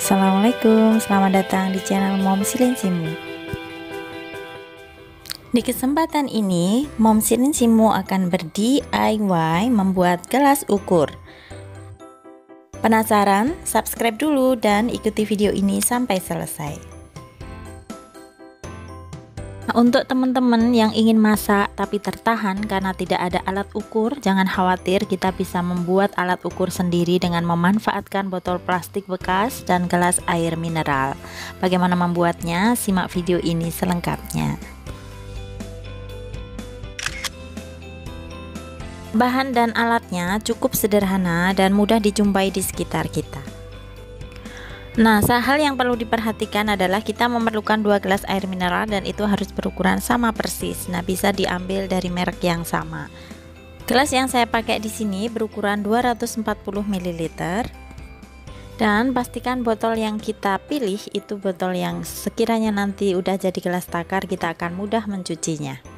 Assalamualaikum, selamat datang di channel Mom Silin Simu. Di kesempatan ini, Mom Silin Simu akan ber-DIY membuat gelas ukur. Penasaran? Subscribe dulu dan ikuti video ini sampai selesai. Untuk teman-teman yang ingin masak tapi tertahan karena tidak ada alat ukur, jangan khawatir, kita bisa membuat alat ukur sendiri dengan memanfaatkan botol plastik bekas dan gelas air mineral. Bagaimana membuatnya? Simak video ini selengkapnya. Bahan dan alatnya cukup sederhana dan mudah dijumpai di sekitar kita. Nah, hal yang perlu diperhatikan adalah kita memerlukan dua gelas air mineral dan itu harus berukuran sama persis. Nah, bisa diambil dari merek yang sama. Gelas yang saya pakai di sini berukuran 240 ml. Dan pastikan botol yang kita pilih itu botol yang sekiranya nanti udah jadi gelas takar kita akan mudah mencucinya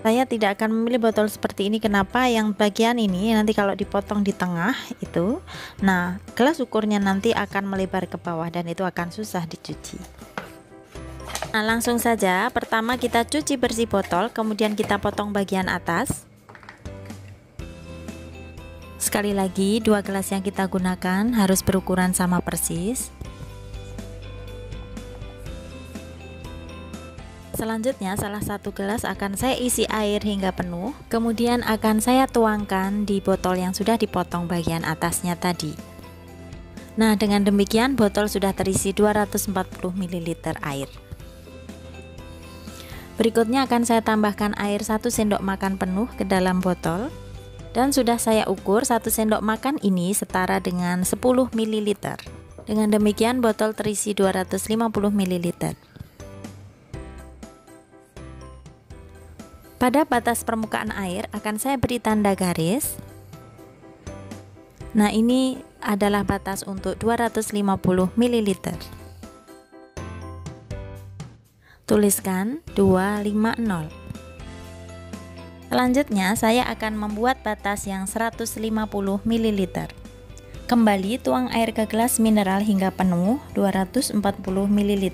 saya tidak akan memilih botol seperti ini. Kenapa? Yang bagian ini nanti kalau dipotong di tengah itu nah gelas ukurnya nanti akan melebar ke bawah dan itu akan susah dicuci. Nah langsung saja. Pertama kita cuci bersih botol kemudian kita potong bagian atas. Sekali lagi dua gelas yang kita gunakan harus berukuran sama persis Selanjutnya salah satu gelas akan saya isi air hingga penuh. Kemudian akan saya tuangkan di botol yang sudah dipotong bagian atasnya tadi. Nah dengan demikian botol sudah terisi 240 ml air. Berikutnya akan saya tambahkan air 1 sendok makan penuh ke dalam botol. Dan sudah saya ukur 1 sendok makan ini setara dengan 10 ml dengan demikian botol terisi 250 ml Pada batas permukaan air akan saya beri tanda garis. Nah, ini adalah batas untuk 250 ml. Tuliskan 250. Selanjutnya, saya akan membuat batas yang 150 ml. Kembali tuang air ke gelas mineral hingga penuh 240 ml.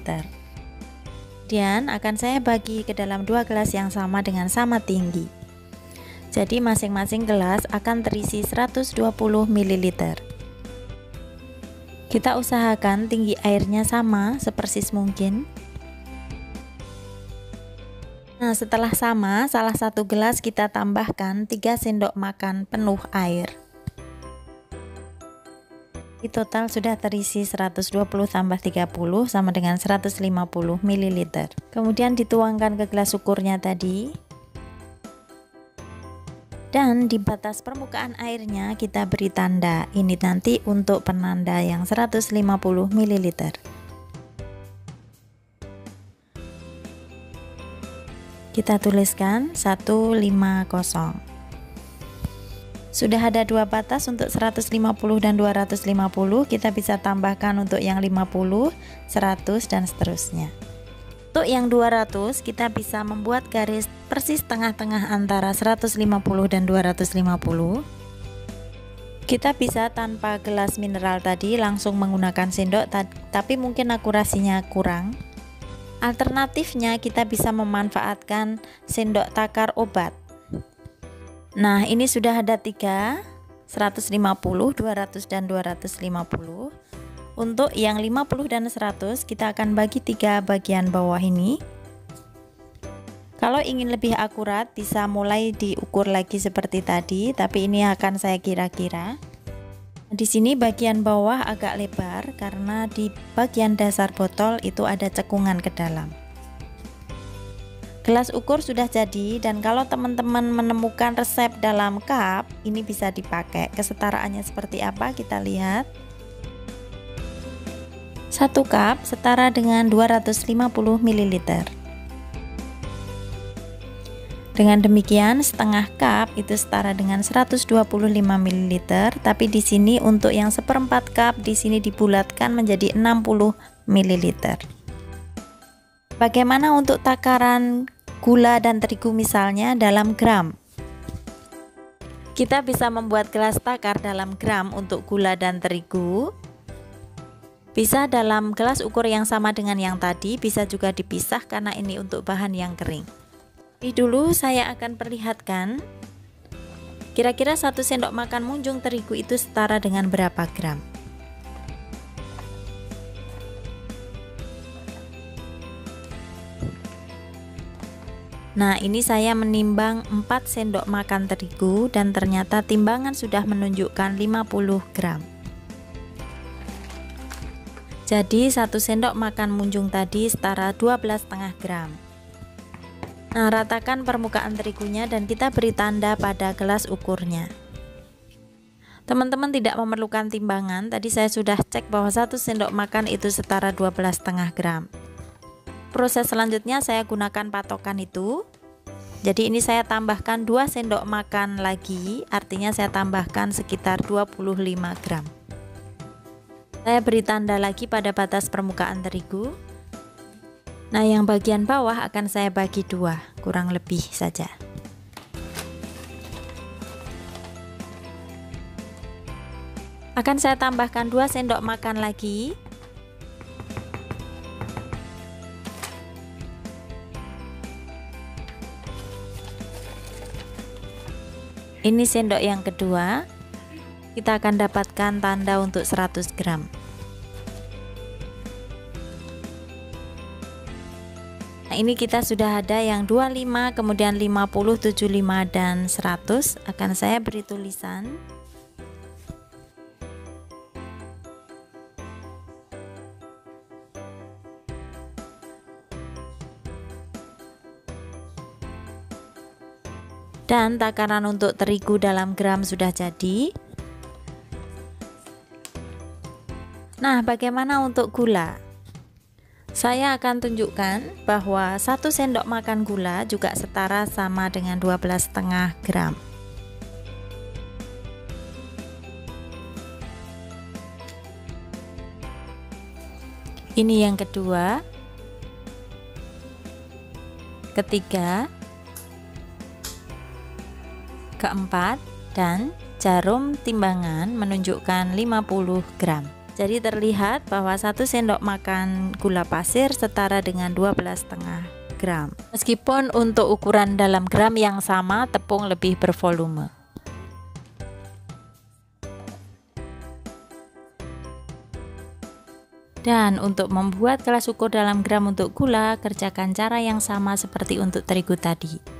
Kemudian akan saya bagi ke dalam dua gelas yang sama dengan sama tinggi. Jadi masing-masing gelas akan terisi 120 ml. Kita usahakan tinggi airnya sama sepersis mungkin. Nah, setelah sama, salah satu gelas kita tambahkan 3 sendok makan penuh air. Di total sudah terisi 120 tambah 30 sama dengan 150 ml. Kemudian dituangkan ke gelas ukurnya tadi. Dan di batas permukaan airnya kita beri tanda. Ini nanti untuk penanda yang 150 ml. Kita tuliskan 150 sudah ada dua batas untuk 150 dan 250 kita bisa tambahkan untuk yang 50 100 dan seterusnya. Untuk yang 200 kita bisa membuat garis persis tengah-tengah antara 150 dan 250 kita bisa tanpa gelas mineral tadi langsung menggunakan sendok tapi mungkin akurasinya kurang. Alternatifnya kita bisa memanfaatkan sendok takar obat Nah, ini sudah ada tiga 150, 200 dan 250. Untuk yang 50 dan 100 kita akan bagi tiga bagian bawah ini. Kalau ingin lebih akurat bisa mulai diukur lagi seperti tadi, tapi ini akan saya kira-kira. Di sini bagian bawah agak lebar karena di bagian dasar botol itu ada cekungan ke dalam. Gelas ukur sudah jadi dan kalau teman-teman menemukan resep dalam cup, ini bisa dipakai. Kesetaraannya seperti apa kita lihat. Satu cup setara dengan 250 ml. Dengan demikian, setengah cup itu setara dengan 125 ml, tapi di sini untuk yang seperempat cup di sini dibulatkan menjadi 60 ml. Bagaimana untuk takaran gula dan terigu misalnya dalam gram. Kita bisa membuat gelas takar dalam gram untuk gula dan terigu. Bisa dalam gelas ukur yang sama dengan yang tadi, bisa juga dipisah karena ini untuk bahan yang kering. Ini dulu saya akan perlihatkan kira-kira satu sendok makan munjung terigu itu setara dengan berapa gram. Nah ini saya menimbang 4 sendok makan terigu dan ternyata timbangan sudah menunjukkan 50 gram. Jadi satu sendok makan munjung tadi setara 12,5 gram. Nah ratakan permukaan terigunya dan kita beri tanda pada gelas ukurnya. Teman-teman tidak memerlukan timbangan Tadi saya sudah cek bahwa satu sendok makan itu setara 12,5 gram proses selanjutnya saya gunakan patokan itu. Jadi ini saya tambahkan 2 sendok makan lagi artinya saya tambahkan sekitar 25 gram. Saya beri tanda lagi pada batas permukaan terigu. Nah yang bagian bawah akan saya bagi dua kurang lebih saja. Akan saya tambahkan 2 sendok makan lagi ini sendok yang kedua. Kita akan dapatkan tanda untuk 100 gram. Nah ini kita sudah ada yang 25 kemudian 50 75 dan 100 akan saya beri tulisan dan takaran untuk terigu dalam gram sudah jadi. Nah bagaimana untuk gula? Saya akan tunjukkan bahwa satu sendok makan gula juga setara sama dengan 12,5 gram. Ini yang kedua. Ketiga keempat dan jarum timbangan menunjukkan 50 gram. Jadi terlihat bahwa satu sendok makan gula pasir setara dengan 12,5 gram. Meskipun untuk ukuran dalam gram yang sama tepung lebih bervolume. Dan untuk membuat gelas ukur dalam gram untuk gula, kerjakan cara yang sama seperti untuk terigu tadi.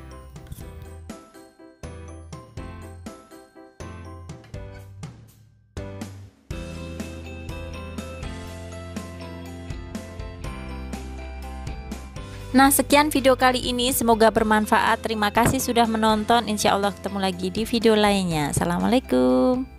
Nah sekian video kali ini. Semoga bermanfaat. Terima kasih sudah menonton. Insya Allah ketemu lagi di video lainnya. Assalamualaikum